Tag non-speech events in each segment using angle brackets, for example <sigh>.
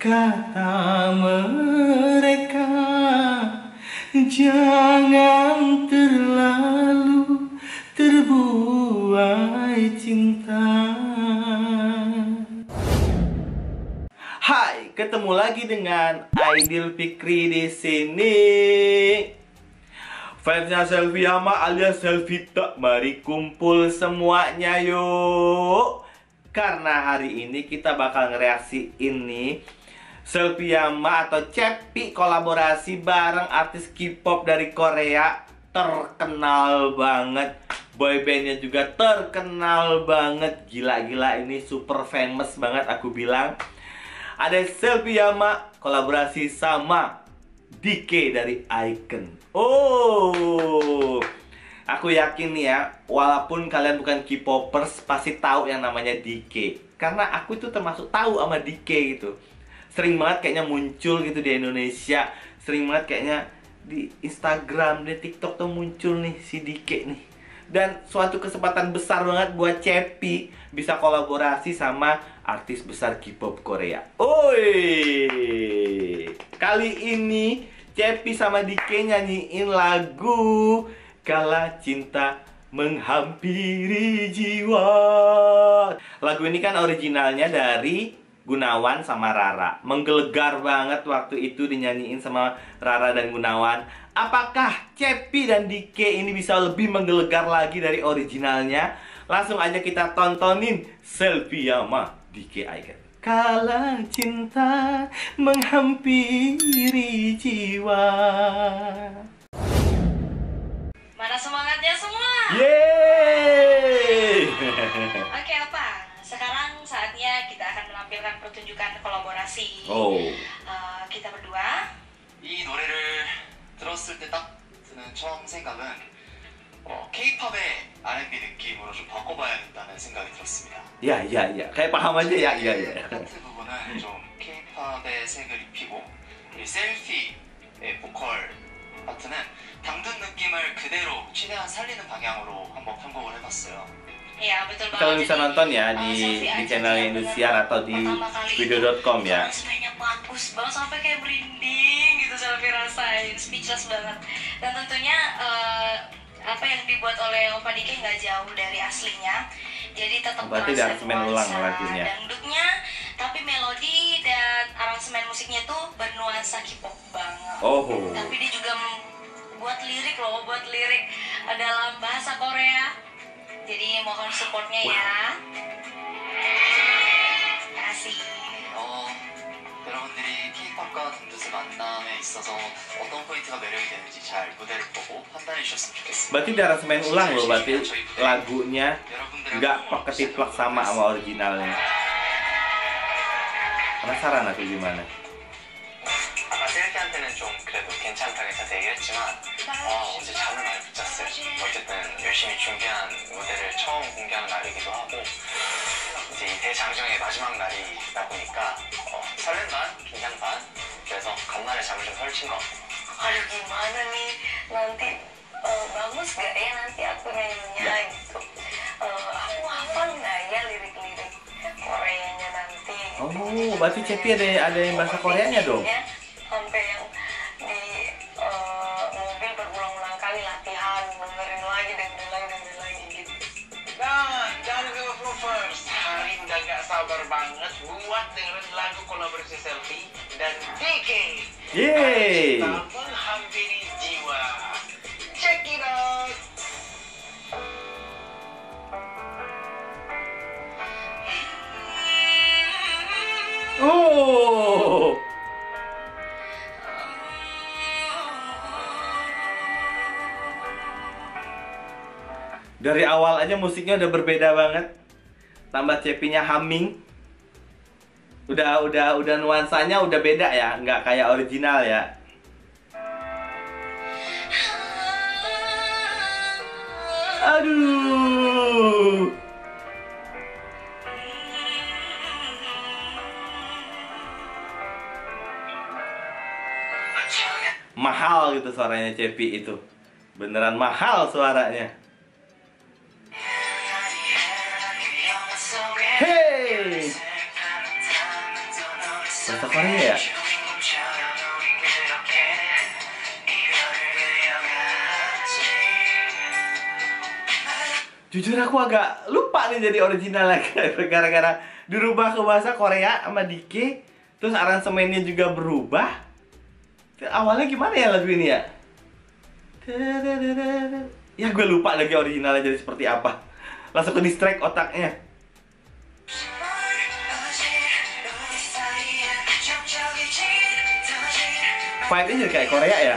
kata mereka Jangan terlalu terbuai cinta Hai, ketemu lagi dengan Aidil Fikri di sini. Fansnya selfie ama alias selfie tak Mari kumpul semuanya yuk Karena hari ini kita bakal ngereaksi ini Selfie Yama atau Cepi kolaborasi bareng artis K-pop dari Korea. Terkenal banget. Boybandnya juga terkenal banget. Gila-gila ini super famous banget aku bilang. Ada Selfie Yama kolaborasi sama DK dari Icon. Oh, aku yakin nih ya, walaupun kalian bukan K-popers, pasti tahu yang namanya DK. Karena aku itu termasuk tahu sama DK gitu. Sering banget kayaknya muncul gitu di Indonesia, sering banget kayaknya di Instagram, di TikTok tuh muncul nih si DK nih. Dan suatu kesempatan besar banget buat Cepi bisa kolaborasi sama artis besar K-pop Korea. Oi, kali ini Cepi sama Dike nyanyiin lagu Kala Cinta Menghampiri Jiwa Lagu ini kan originalnya dari Gunawan sama Rara. Menggelegar banget waktu itu dinyanyiin sama Rara dan Gunawan. Apakah Cepi dan Dike ini bisa lebih menggelegar lagi dari originalnya? Langsung aja kita tontonin Selfie Yama Dike Icon Kala cinta menghampiri jiwa. Mana semangatnya semua? Yeay <laughs> menampilkan pertunjukan kolaborasi. Oh. Uh, Kita berdua. 이 노래를 들었을 때 딱 드는 처음 생각은 어, K-팝의 R&B 느낌으로 좀 바꿔봐야겠다는 생각이 들었습니다. Aja ya ya ya 파트 부분은 좀 K-팝의 색을 입히고 이 셀피의 보컬 파트는 당근 느낌을 그대로 최대한 살리는 방향으로 한번 편곡을 해봤어요. Ya betul banget. Kalian bisa nonton ya di, di channel Indosiar atau di video.com ya. bagus banget sampai kayak merinding gitu selfie rasain Speechless banget. Dan tentunya uh, apa yang dibuat oleh Opa Dike nggak jauh dari aslinya. Jadi tetap Berarti terasa diaransemen ulang lagunya. dangdutnya tapi melodi dan aransemen musiknya tuh bernuansa K-pop banget. Oh. Tapi dia juga buat lirik loh buat lirik. Dalam bahasa Korea jadi mohon supportnya ya kasih 어, 여러분들이 K-팝과 덤드스 만남에 있어서 어떤 포인트가 매력이 되는지 잘 무대를 보고 판단해 주셨으면 좋겠습니다. Berarti diaransemen ulang loh Berarti lagunya 여러분들하고 nggak ketiplak sama sama originalnya Penasaran aku gimana 아까 셀피한테는 좀 그래도 괜찮다고 잘 얘기했지만 아, 어제 잠을 많이 못 잤어요. 어쨌든 열심히 준비한 무대를 처음 공개하는 날이기도 하고 이제 이 대장정의 마지막 날이다 보니까 어, 설렘 반, 긴장 반 그래서 간만에 잠을 좀 설친 것 같아요. aduh gimana nih nanti eh, bagus gak ya nanti aku nyanyinya gitu Eh, aku hafal nggak ya lirik-lirik Koreanya nanti gitu. Oh, berarti Cepi ada ada yang bahasa Koreanya dong? First. Hari udah gak sabar banget buat dengerin lagu kolaborasi Selfie dan DK. Yeay Kita menghampiri jiwa. Check it out. Oh Dari awal aja musiknya udah berbeda banget. Tambah cepinya humming. Udah udah udah nuansanya udah beda ya, nggak kayak original ya. Aduh. Mahal gitu suaranya Cepi itu. Beneran mahal suaranya. Bahasa Korea ya? Jujur aku agak lupa nih jadi original lagi <laughs> Gara-gara dirubah ke bahasa Korea sama Dike Terus aransemennya juga berubah Awalnya gimana ya lagu ini ya? Ya gue lupa lagi originalnya jadi seperti apa Langsung ke distract otaknya Vibe-nya jadi kayak Korea ya?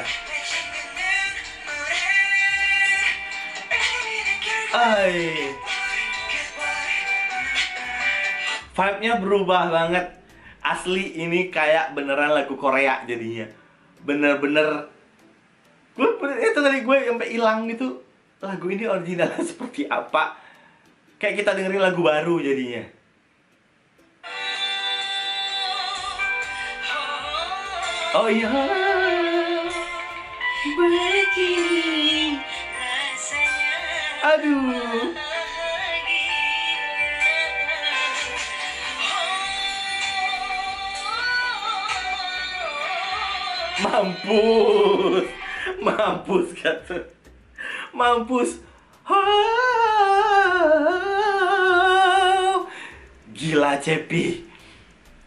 Ay. Vibe-nya berubah banget. Asli ini kayak beneran lagu Korea jadinya. Bener-bener gue itu tadi gue sampai hilang gitu. Lagu ini originalnya <laughs> seperti apa? Kayak kita dengerin lagu baru jadinya. Oh iya. Begini rasanya Aduh. Mampus. Mampus kata. Mampus. Gila Cepi.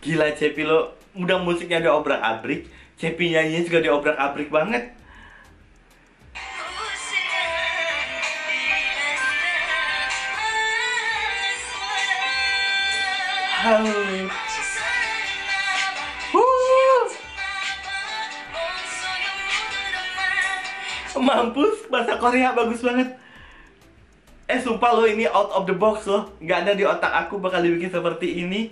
Gila Cepi lo. Udah musiknya diobrak abrik, Cepi nyanyinya juga diobrak abrik banget. Mampus, bahasa Korea bagus banget. Eh sumpah lo ini out of the box loh. Gak ada di otak aku bakal dibikin seperti ini.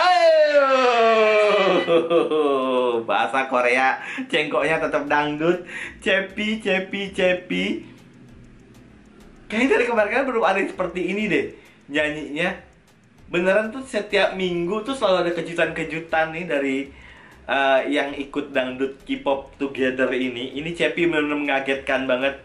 Ayo <laughs> Bahasa Korea Cengkoknya tetap dangdut. Cepi, cepi, cepi Kayaknya dari kemarin belum ada seperti ini deh Nyanyinya. Beneran tuh setiap minggu tuh selalu ada kejutan-kejutan nih dari eh, yang ikut dangdut K-pop together ini. Ini Cepi bener-bener mengagetkan banget.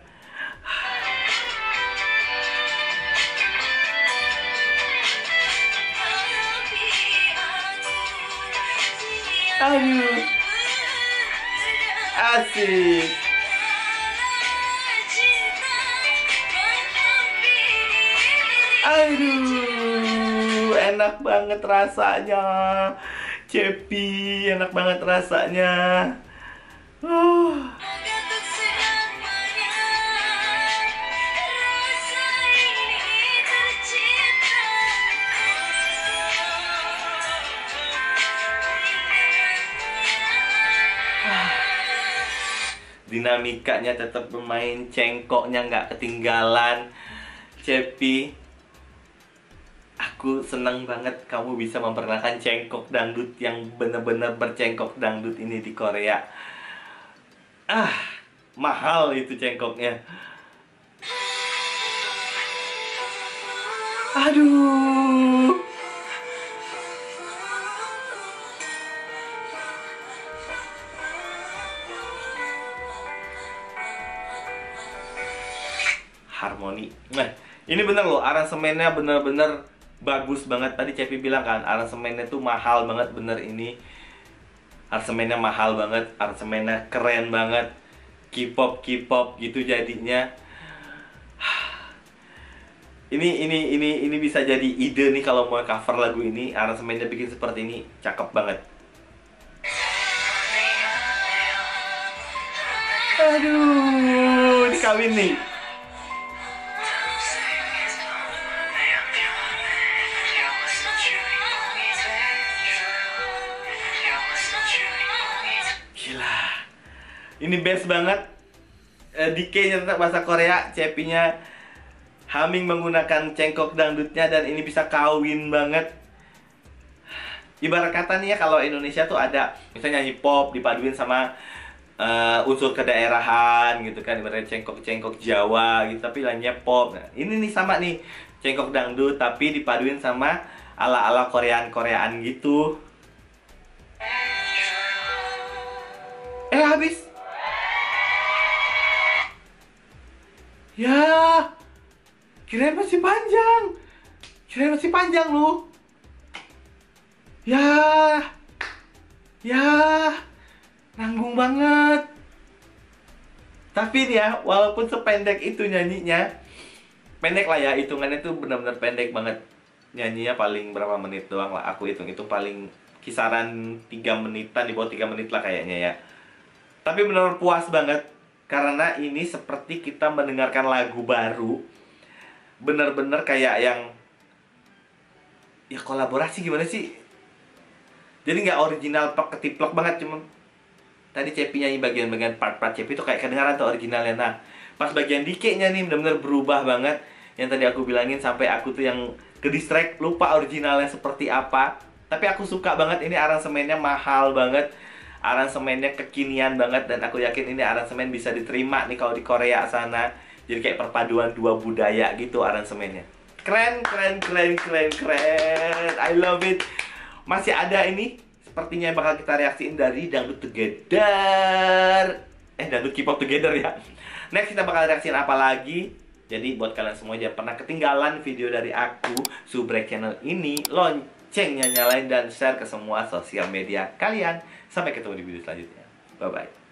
Aduh. Asik Aduh, enak banget rasanya. Cepi, enak banget rasanya. Uh. Dinamikanya tetap bermain, cengkoknya nggak ketinggalan. Cepi, aku senang banget kamu bisa memperkenalkan cengkok dangdut yang benar-benar bercengkok dangdut ini di Korea. Ah, mahal itu cengkoknya. Aduh. Harmoni. Nah, ini bener loh, aransemennya bener-bener bagus banget. Tadi Cepi bilang kan, aransemennya tuh mahal banget bener ini. Aransemennya mahal banget, aransemennya keren banget. K-pop, K-pop gitu jadinya. <sighs> Ini ini ini ini bisa jadi ide nih kalau mau cover lagu ini, aransemennya bikin seperti ini, cakep banget. Aduh, dikawin nih. Ini best banget. Eh, DK-nya tetap bahasa Korea, Cepinya humming menggunakan cengkok dangdutnya dan ini bisa kawin banget. Ibarat kata nih ya kalau Indonesia tuh ada misalnya nyanyi pop dipaduin sama eh, unsur kedaerahan gitu kan ibaratnya cengkok-cengkok Jawa gitu tapi lainnya pop. Nah, ini nih sama nih cengkok dangdut tapi dipaduin sama ala-ala Koreaan-Koreaan gitu. Eh habis. Ya, kirain masih panjang. Kirain masih panjang lu. Ya, ya, nanggung banget. Tapi nih ya, walaupun sependek itu nyanyinya, pendek lah ya, hitungannya tuh benar-benar pendek banget. Nyanyinya paling berapa menit doang lah, aku hitung itu paling kisaran 3 menitan, di bawah 3 menit lah kayaknya ya. Tapi benar puas banget, karena ini seperti kita mendengarkan lagu baru. Bener-bener kayak yang ya kolaborasi gimana sih? Jadi nggak original plek ketiplok banget cuma tadi Cepi nyanyi bagian-bagian part-part Cepi itu kayak kedengaran tuh originalnya. Nah, pas bagian Dike-nya nih bener-bener berubah banget. Yang tadi aku bilangin sampai aku tuh yang ke distract lupa originalnya seperti apa. Tapi aku suka banget ini aransemennya mahal banget. Aransemennya kekinian banget dan aku yakin ini aransemen bisa diterima nih kalau di Korea sana. Jadi kayak perpaduan dua budaya gitu aransemennya. Keren, keren, keren, keren, keren. I love it. Masih ada ini sepertinya yang bakal kita reaksiin dari Dangdut Together. Eh, Dangdut K-pop Together ya. Next kita bakal reaksiin apa lagi? Jadi buat kalian semua jangan pernah ketinggalan video dari aku, Subrek Channel ini, loncengnya nyalain dan share ke semua sosial media kalian. Sampai ketemu di video selanjutnya. Bye-bye.